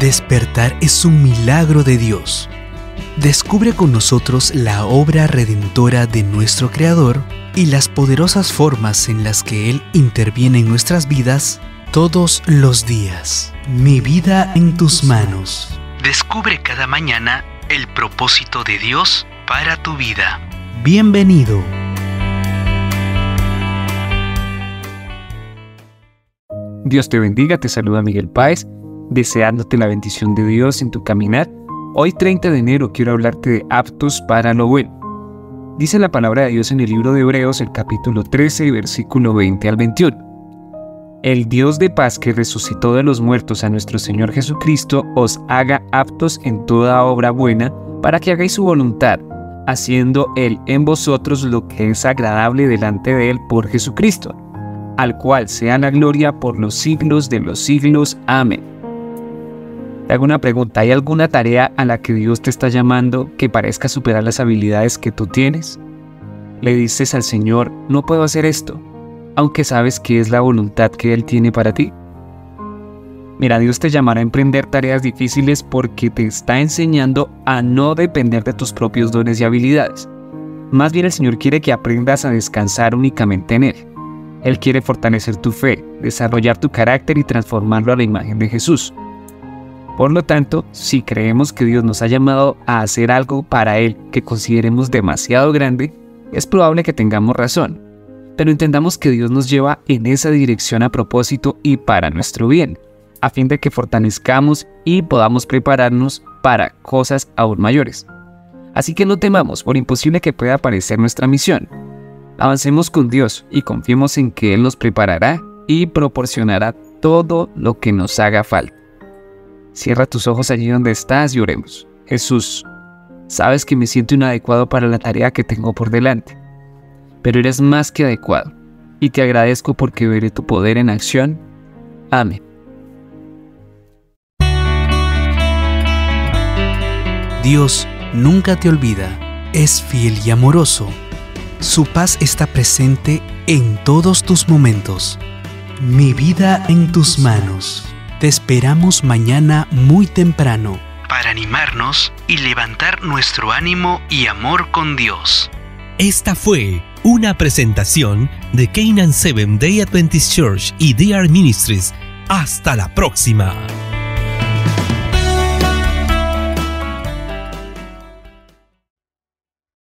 Despertar es un milagro de Dios. Descubre con nosotros la obra redentora de nuestro Creador y las poderosas formas en las que Él interviene en nuestras vidas todos los días. Mi vida en tus manos. Descubre cada mañana el propósito de Dios para tu vida. Bienvenido. Dios te bendiga, te saluda Miguel Páez deseándote la bendición de Dios en tu caminar. Hoy 30 de enero quiero hablarte de aptos para lo bueno. Dice la palabra de Dios en el libro de Hebreos, el capítulo 13, versículo 20 al 21. El Dios de paz que resucitó de los muertos a nuestro Señor Jesucristo os haga aptos en toda obra buena para que hagáis su voluntad, haciendo Él en vosotros lo que es agradable delante de Él por Jesucristo, al cual sea la gloria por los siglos de los siglos. Amén. Te hago una pregunta, ¿hay alguna tarea a la que Dios te está llamando que parezca superar las habilidades que tú tienes? Le dices al Señor, no puedo hacer esto, aunque sabes que es la voluntad que Él tiene para ti. Mira, Dios te llamará a emprender tareas difíciles porque te está enseñando a no depender de tus propios dones y habilidades. Más bien el Señor quiere que aprendas a descansar únicamente en Él. Él quiere fortalecer tu fe, desarrollar tu carácter y transformarlo a la imagen de Jesús. Por lo tanto, si creemos que Dios nos ha llamado a hacer algo para Él que consideremos demasiado grande, es probable que tengamos razón. Pero entendamos que Dios nos lleva en esa dirección a propósito y para nuestro bien, a fin de que fortalezcamos y podamos prepararnos para cosas aún mayores. Así que no temamos por imposible que pueda parecer nuestra misión. Avancemos con Dios y confiemos en que Él nos preparará y proporcionará todo lo que nos haga falta. Cierra tus ojos allí donde estás y oremos. Jesús, sabes que me siento inadecuado para la tarea que tengo por delante, pero eres más que adecuado y te agradezco porque veré tu poder en acción. Amén. Dios nunca te olvida, es fiel y amoroso. Su paz está presente en todos tus momentos. Mi vida en tus manos. Te esperamos mañana muy temprano para animarnos y levantar nuestro ánimo y amor con Dios. Esta fue una presentación de Canaan Seven Day Adventist Church y DR Ministries. Hasta la próxima.